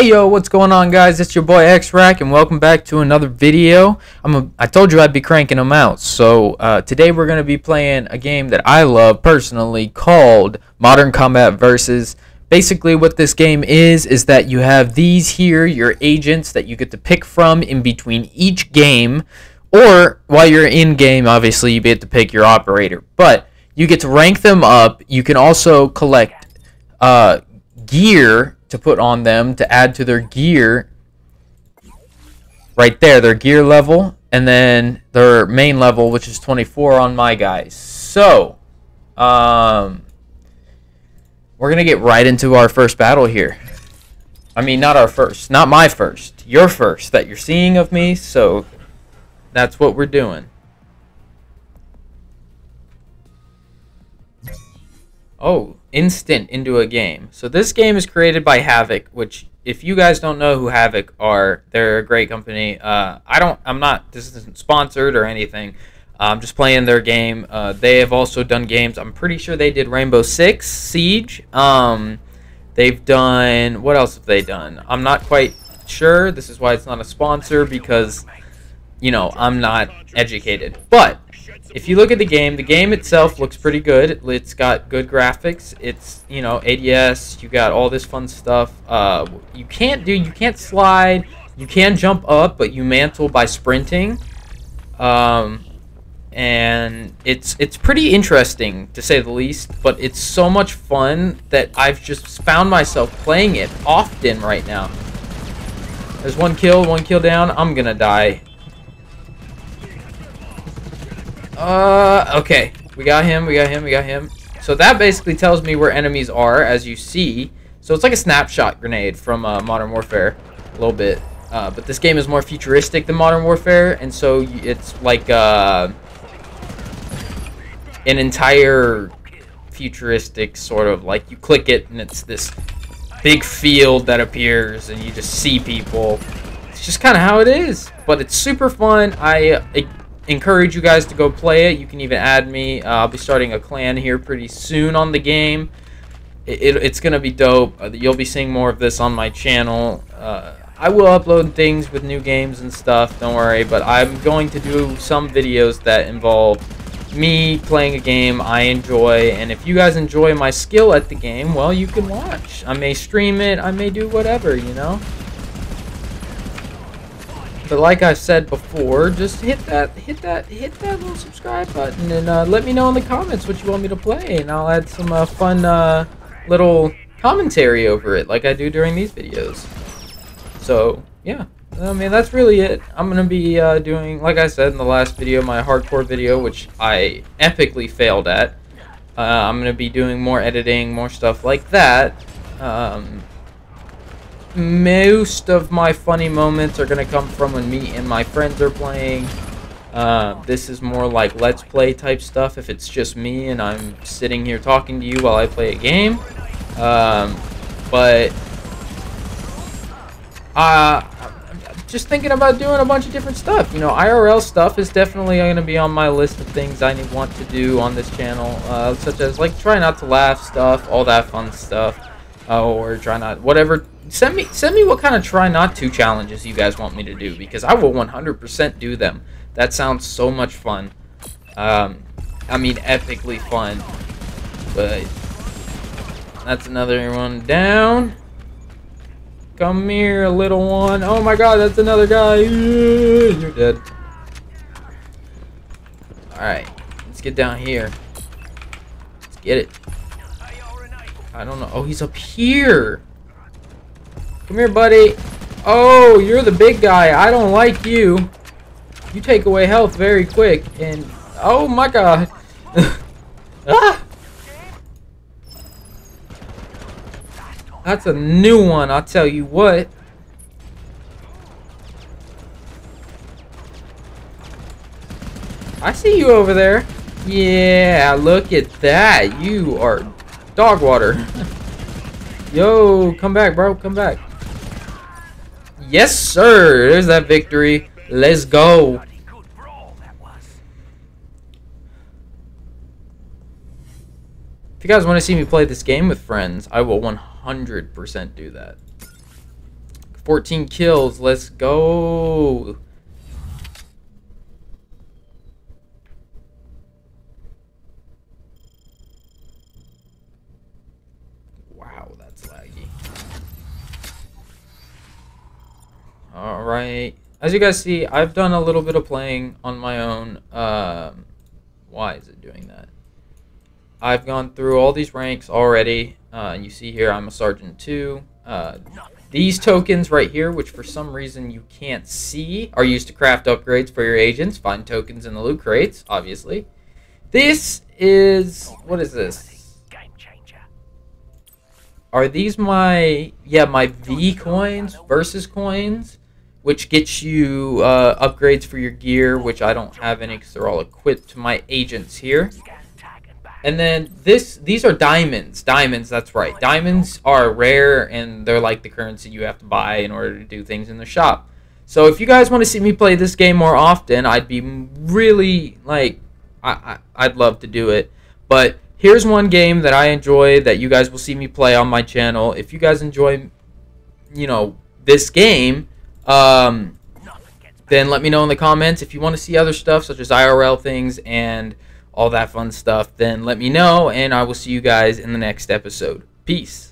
Hey yo, what's going on guys? It's your boy Exrak and welcome back to another video. I'm a, I told you I'd be cranking them out. So uh, today we're going to be playing a game that I love personally called Modern Combat Versus. Basically what this game is, is that you have these here, your agents that you get to pick from in between each game. Or while you're in game, obviously you get to pick your operator. But you get to rank them up. You can also collect uh, gear to put on them to add to their gear right there their gear level and then their main level which is 24 on my guys. So um we're gonna get right into our first battle here. I mean not our first not my first your first that you're seeing of me so that's what we're doing. Oh instant into a game. So this game is created by Havok, which if you guys don't know who Havok are, they're a great company. Uh, I don't. I'm not. This isn't sponsored or anything. I'm just playing their game. Uh, they have also done games. I'm pretty sure they did Rainbow Six Siege. Um, they've done. What else have they done? I'm not quite sure. This is why it's not a sponsor because, you know, I'm not educated. But if you look at the game, the game itself looks pretty good. It's got good graphics. It's you know ADS. You got all this fun stuff. Uh, you can't do. You can't slide. You can jump up, but you mantle by sprinting. Um, and it's it's pretty interesting to say the least. But it's so much fun that I've just found myself playing it often right now. There's one kill, one kill down. I'm gonna die. Uh, okay. We got him, we got him, we got him. So that basically tells me where enemies are, as you see. So it's like a snapshot grenade from uh, Modern Warfare, a little bit. Uh, but this game is more futuristic than Modern Warfare, and so it's like uh, an entire futuristic sort of like you click it and it's this big field that appears and you just see people. It's just kind of how it is, but it's super fun. I it, encourage you guys to go play it. You can even add me. Uh, I'll be starting a clan here pretty soon on the game. It, it, it's going to be dope. Uh, you'll be seeing more of this on my channel. Uh, I will upload things with new games and stuff, don't worry, but I'm going to do some videos that involve me playing a game I enjoy, and if you guys enjoy my skill at the game, well, you can watch. I may stream it, I may do whatever, you know? But like I said before, just hit that, hit that, hit that little subscribe button, and uh, let me know in the comments what you want me to play, and I'll add some uh, fun uh, little commentary over it, like I do during these videos. So yeah, I mean that's really it. I'm gonna be uh, doing, like I said in the last video, my hardcore video, which I epically failed at. Uh, I'm gonna be doing more editing, more stuff like that. Um, most of my funny moments are going to come from when me and my friends are playing. Uh, this is more like let's play type stuff if it's just me and I'm sitting here talking to you while I play a game. Um, but uh, just thinking about doing a bunch of different stuff. You know, IRL stuff is definitely going to be on my list of things I want to do on this channel, uh, such as like try not to laugh stuff, all that fun stuff, uh, or try not whatever send me send me what kind of try not to challenges you guys want me to do because I will 100% do them. That sounds so much fun. Um, I mean, epically fun. But that's another one down. Come here, little one. Oh my god, that's another guy. You're dead. Alright, let's get down here. Let's get it. I don't know. Oh, he's up here. Come here, buddy. Oh, you're the big guy. I don't like you. You take away health very quick. And, oh my god. ah! That's a new one, I'll tell you what. I see you over there. Yeah, look at that. You are dog water. Yo, come back, bro. Come back. Yes, sir. There's that victory. Let's go. If you guys want to see me play this game with friends, I will 100% do that. 14 kills. Let's go. Alright. As you guys see, I've done a little bit of playing on my own. Um, why is it doing that? I've gone through all these ranks already. Uh, you see here, I'm a Sergeant 2. Uh, these tokens right here, which for some reason you can't see, are used to craft upgrades for your agents. Find tokens in the loot crates, obviously. This is... What is this? Are these my... Yeah, my V coins versus coins, which gets you uh, upgrades for your gear, which I don't have any because they're all equipped to my agents here. And then this, these are diamonds. Diamonds, that's right. Diamonds are rare, and they're like the currency you have to buy in order to do things in the shop. So if you guys want to see me play this game more often, I'd be really like, I, I I'd love to do it. But here's one game that I enjoy that you guys will see me play on my channel. If you guys enjoy, you know, this game, um, then let me know in the comments. If you want to see other stuff such as IRL things and all that fun stuff, then let me know, and I will see you guys in the next episode. Peace.